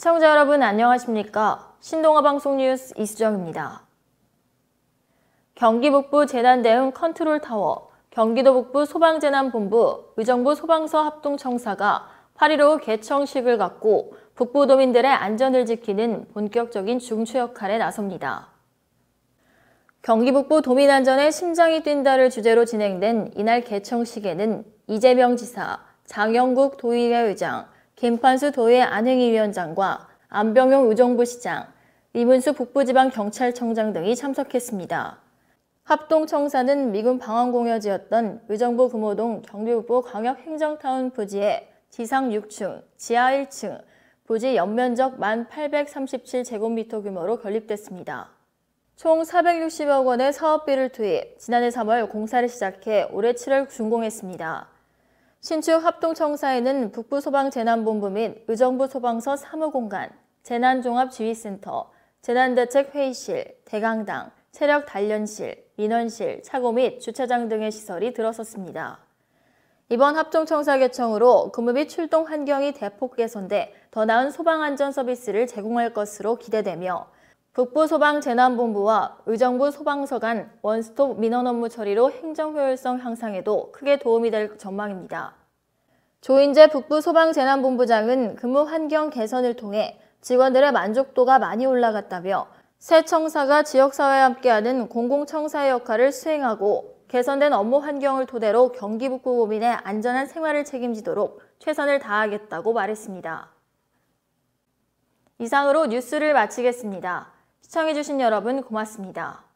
시청자 여러분 안녕하십니까? 신동아 방송 뉴스 이수정입니다. 경기 북부 재난 대응 컨트롤 타워, 경기도 북부 소방재난본부, 의정부 소방서 합동청사가 8.15 개청식을 갖고 북부도민들의 안전을 지키는 본격적인 중추 역할에 나섭니다. 경기 북부 도민 안전에 심장이 뛴다를 주제로 진행된 이날 개청식에는 이재명 지사, 장영국 도의회 의장, 김판수 도의 안행위 위원장과 안병용 의정부 시장, 이문수 북부지방경찰청장 등이 참석했습니다. 합동청사는 미군 방한공여지였던 의정부 금호동 경비북부 광역행정타운 부지에 지상 6층, 지하 1층, 부지 연면적 1,837제곱미터 규모로 건립됐습니다. 총 460억 원의 사업비를 투입, 지난해 3월 공사를 시작해 올해 7월 준공했습니다. 신축 합동청사에는 북부소방재난본부 및 의정부 소방서 사무공간, 재난종합지휘센터, 재난대책회의실, 대강당, 체력단련실, 민원실, 차고 및 주차장 등의 시설이 들어섰습니다. 이번 합동청사 개청으로 근무 및 출동 환경이 대폭 개선돼 더 나은 소방안전 서비스를 제공할 것으로 기대되며 북부소방재난본부와 의정부 소방서 간 원스톱 민원 업무 처리로 행정 효율성 향상에도 크게 도움이 될 전망입니다. 조인재 북부소방재난본부장은 근무 환경 개선을 통해 직원들의 만족도가 많이 올라갔다며 새 청사가 지역사회와 함께하는 공공청사의 역할을 수행하고 개선된 업무 환경을 토대로 경기 북부 고민의 안전한 생활을 책임지도록 최선을 다하겠다고 말했습니다. 이상으로 뉴스를 마치겠습니다. 시청해주신 여러분 고맙습니다.